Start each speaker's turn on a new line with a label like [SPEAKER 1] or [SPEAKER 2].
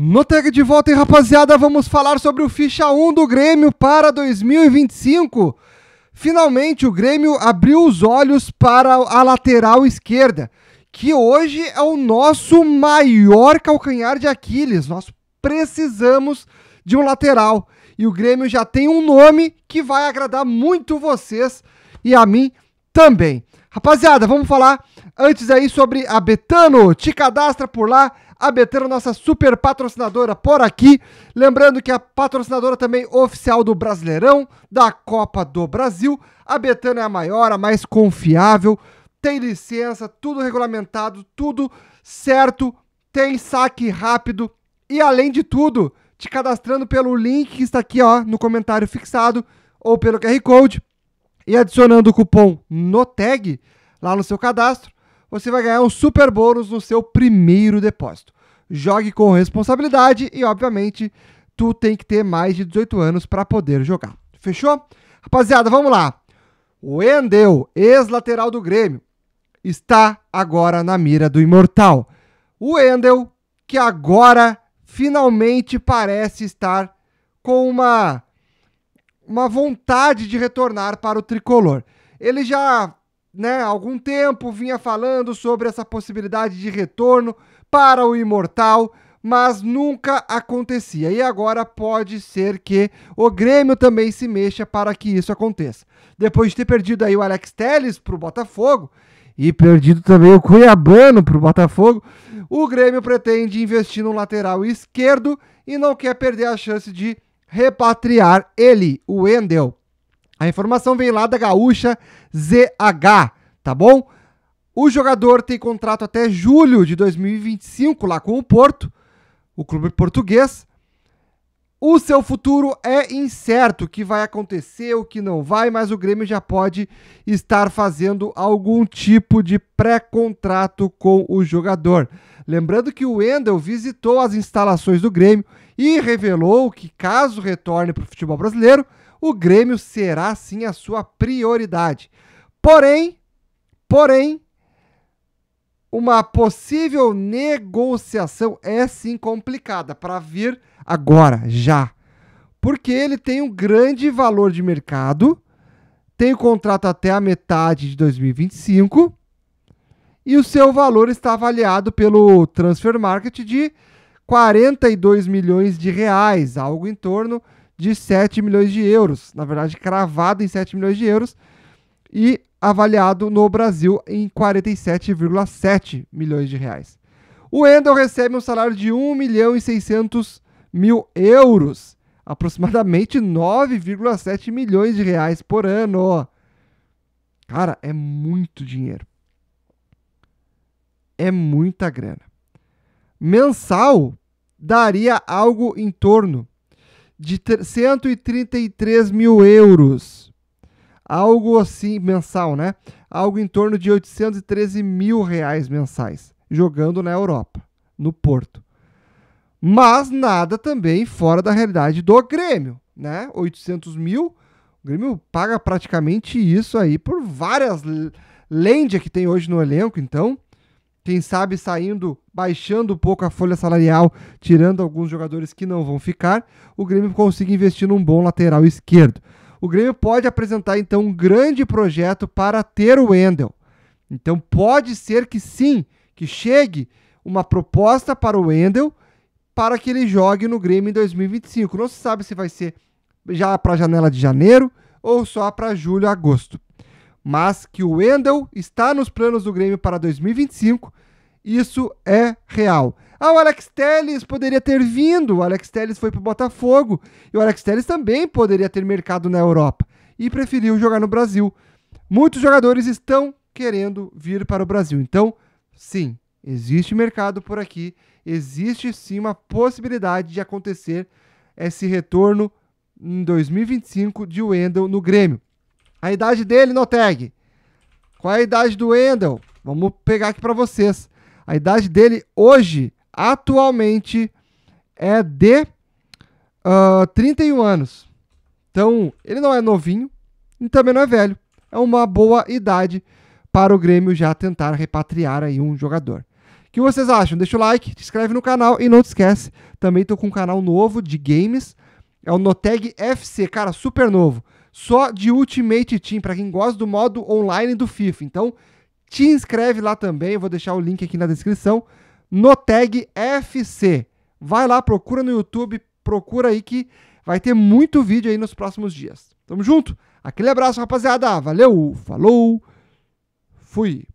[SPEAKER 1] No tag de volta, hein, rapaziada, vamos falar sobre o ficha 1 do Grêmio para 2025. Finalmente, o Grêmio abriu os olhos para a lateral esquerda, que hoje é o nosso maior calcanhar de Aquiles. Nós precisamos de um lateral. E o Grêmio já tem um nome que vai agradar muito vocês e a mim também. Rapaziada, vamos falar antes aí sobre a Betano. Te cadastra por lá a Betano, nossa super patrocinadora por aqui. Lembrando que a patrocinadora também oficial do Brasileirão, da Copa do Brasil. A Betano é a maior, a mais confiável, tem licença, tudo regulamentado, tudo certo, tem saque rápido e além de tudo, te cadastrando pelo link que está aqui ó, no comentário fixado ou pelo QR Code e adicionando o cupom NOTAG lá no seu cadastro, você vai ganhar um super bônus no seu primeiro depósito. Jogue com responsabilidade e, obviamente, tu tem que ter mais de 18 anos para poder jogar. Fechou? Rapaziada, vamos lá. O Endel, ex-lateral do Grêmio, está agora na mira do Imortal. O Endel, que agora finalmente parece estar com uma uma vontade de retornar para o tricolor. Ele já né, algum tempo vinha falando sobre essa possibilidade de retorno para o Imortal, mas nunca acontecia. E agora pode ser que o Grêmio também se mexa para que isso aconteça. Depois de ter perdido aí o Alex Telles para o Botafogo e perdido também o Cuiabano para o Botafogo, o Grêmio pretende investir no lateral esquerdo e não quer perder a chance de repatriar ele, o Wendel. A informação vem lá da Gaúcha ZH, tá bom? O jogador tem contrato até julho de 2025 lá com o Porto, o clube português. O seu futuro é incerto, o que vai acontecer, o que não vai, mas o Grêmio já pode estar fazendo algum tipo de pré-contrato com o jogador. Lembrando que o Wendel visitou as instalações do Grêmio e revelou que, caso retorne para o futebol brasileiro, o Grêmio será sim a sua prioridade. Porém, porém, uma possível negociação é sim complicada para vir agora, já. Porque ele tem um grande valor de mercado, tem o contrato até a metade de 2025 e o seu valor está avaliado pelo Transfer Market de 42 milhões de reais, algo em torno de 7 milhões de euros. Na verdade, cravado em 7 milhões de euros e avaliado no Brasil em 47,7 milhões de reais. O Endel recebe um salário de 1 milhão e 600 mil euros, aproximadamente 9,7 milhões de reais por ano. Cara, é muito dinheiro. É muita grana. Mensal daria algo em torno de 133 mil euros. Algo assim, mensal, né? Algo em torno de 813 mil reais mensais, jogando na Europa, no Porto. Mas nada também fora da realidade do Grêmio, né? 800 mil, o Grêmio paga praticamente isso aí por várias lendas que tem hoje no elenco, então quem sabe saindo, baixando um pouco a folha salarial, tirando alguns jogadores que não vão ficar, o Grêmio consiga investir num bom lateral esquerdo. O Grêmio pode apresentar então um grande projeto para ter o Wendel. Então pode ser que sim, que chegue uma proposta para o Wendel para que ele jogue no Grêmio em 2025. Não se sabe se vai ser já para a janela de janeiro ou só para julho, agosto mas que o Wendel está nos planos do Grêmio para 2025, isso é real. Ah, o Alex Telles poderia ter vindo, o Alex Telles foi para o Botafogo, e o Alex Telles também poderia ter mercado na Europa, e preferiu jogar no Brasil. Muitos jogadores estão querendo vir para o Brasil, então, sim, existe mercado por aqui, existe sim uma possibilidade de acontecer esse retorno em 2025 de Wendel no Grêmio. A idade dele no tag. Qual é a idade do Wendel? Vamos pegar aqui para vocês. A idade dele hoje, atualmente, é de uh, 31 anos. Então, ele não é novinho e também não é velho. É uma boa idade para o Grêmio já tentar repatriar aí um jogador. O que vocês acham? Deixa o like, se inscreve no canal e não te esquece, também tô com um canal novo de games, é o Noteg FC, cara, super novo, só de Ultimate Team, para quem gosta do modo online do FIFA. Então, te inscreve lá também, vou deixar o link aqui na descrição, Noteg FC. Vai lá, procura no YouTube, procura aí que vai ter muito vídeo aí nos próximos dias. Tamo junto? Aquele abraço, rapaziada. Valeu, falou, fui.